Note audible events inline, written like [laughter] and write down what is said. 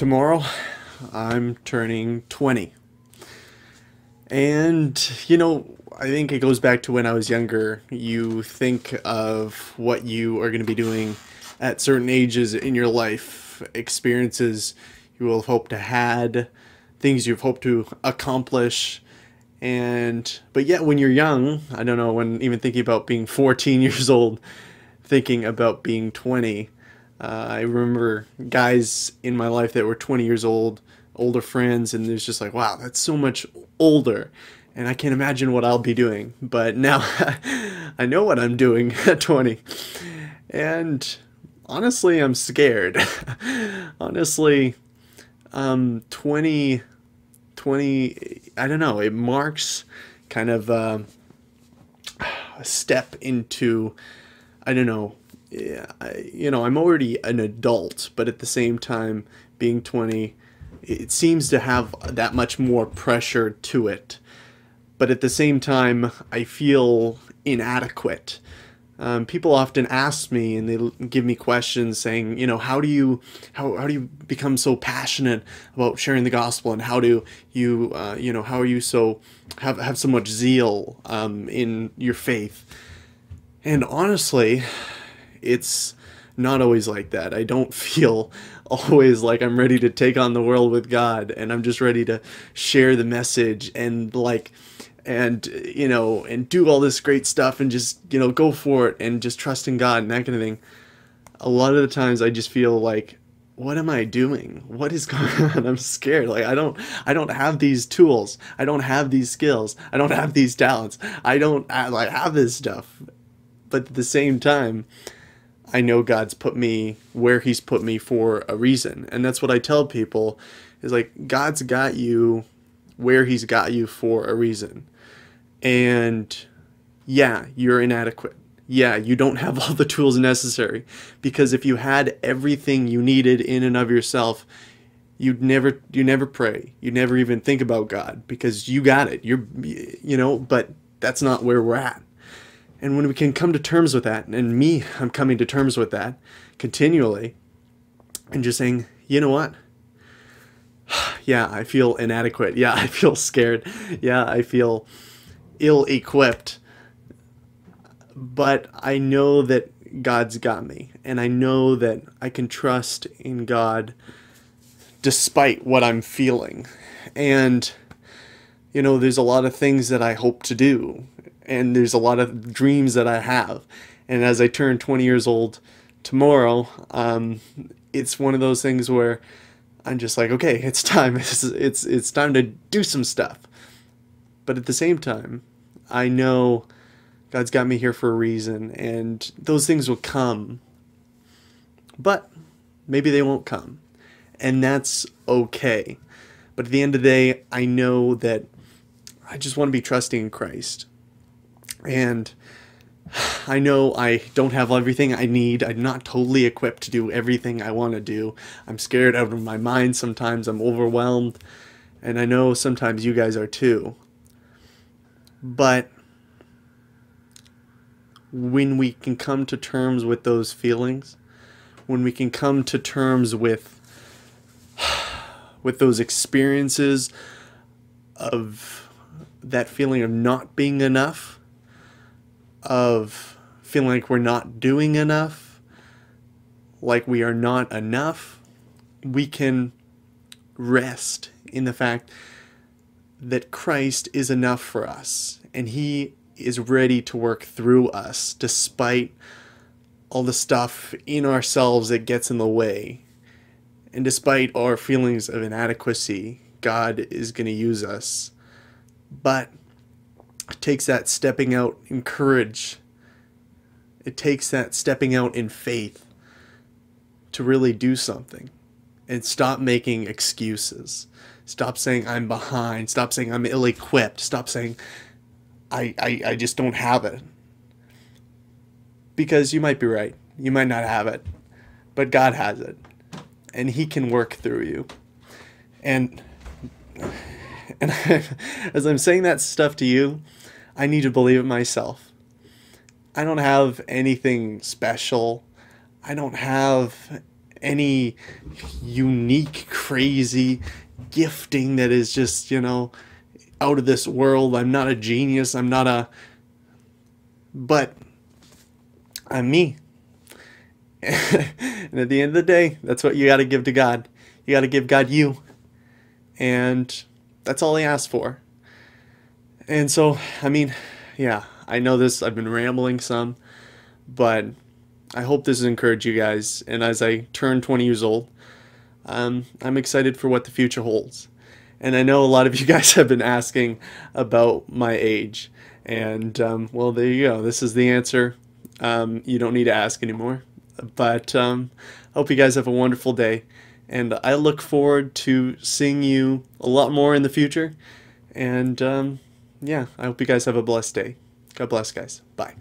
tomorrow I'm turning 20. And, you know, I think it goes back to when I was younger. You think of what you are going to be doing at certain ages in your life, experiences you will hope to had, things you've hoped to accomplish. And, but yet when you're young, I don't know, when even thinking about being 14 [laughs] years old, thinking about being 20, uh, I remember guys in my life that were 20 years old, older friends, and there's just like, wow, that's so much older. And I can't imagine what I'll be doing. But now [laughs] I know what I'm doing at 20. And honestly, I'm scared. [laughs] honestly, um, 20, 20, I don't know, it marks kind of uh, a step into, I don't know, I, you know, I'm already an adult, but at the same time, being 20, it seems to have that much more pressure to it. But at the same time, I feel inadequate. Um, people often ask me and they give me questions saying, you know, how do you how, how do you become so passionate about sharing the gospel and how do you uh, you know how are you so have have so much zeal um, in your faith? And honestly, it's not always like that. I don't [laughs] feel always like I'm ready to take on the world with God and I'm just ready to share the message and like and you know and do all this great stuff and just you know go for it and just trust in God and that kind of thing. A lot of the times I just feel like what am I doing? What is [laughs] going on? I'm scared. Like I don't I don't have these tools. I don't have these skills. I don't have these talents. I don't I, like have this stuff. But at the same time, I know God's put me where He's put me for a reason. And that's what I tell people is like, God's got you where He's got you for a reason. And yeah, you're inadequate. Yeah, you don't have all the tools necessary. Because if you had everything you needed in and of yourself, you'd never you never pray. You never even think about God because you got it. You're you know, but that's not where we're at. And when we can come to terms with that, and me, I'm coming to terms with that continually, and just saying, you know what? [sighs] yeah, I feel inadequate. Yeah, I feel scared. Yeah, I feel ill equipped. But I know that God's got me, and I know that I can trust in God despite what I'm feeling. And, you know, there's a lot of things that I hope to do and there's a lot of dreams that I have. And as I turn 20 years old tomorrow, um, it's one of those things where I'm just like, okay, [laughs] it's time. [laughs] It's, it's it's time to do some stuff. But at the same time, I know God's got me here for a reason, and those things will come. But maybe they won't come, and that's okay. But at the end of the day, I know that I just want to be trusting in Christ. And I know I don't have everything I need. I'm not totally equipped to do everything I want to do. I'm scared out of my mind sometimes. I'm overwhelmed. And I know sometimes you guys are too. But when we can come to terms with those feelings, when we can come to terms with [sighs] with those experiences of that feeling of not being enough, of feeling like we're not doing enough, like we are not enough, we can rest in the fact that Christ is enough for us and He is ready to work through us despite all the stuff in ourselves that gets in the way. And despite our feelings of inadequacy, God is going to use us. But it takes that stepping out in courage. It takes that stepping out in faith to really do something and stop making excuses. Stop saying I'm behind. Stop saying I'm ill equipped. Stop saying I, I, I just don't have it. Because you might be right. You might not have it. But God has it. And He can work through you. And [laughs] and [laughs] as I'm saying that stuff to you, I need to believe it myself. I don't have anything special. I don't have any unique crazy gifting that is just, you know, out of this world. I'm not a genius. I'm not a. But I'm me. [laughs] and at the end of the day, that's what you got to give to God. You got to give God you. And that's all He asked for. And so, I mean, yeah, I know this, I've been rambling some, but I hope this has encouraged you guys. And as I turn 20 years old, um, I'm excited for what the future holds. And I know a lot of you [laughs] guys have been asking about my age. And, um, well, there you go. This is the answer. Um, you don't need to ask anymore. But um, I hope you guys have a wonderful day. And I look forward to seeing you a lot more in the future. And um, yeah, I hope you guys have a blessed day. God bless, guys. Bye.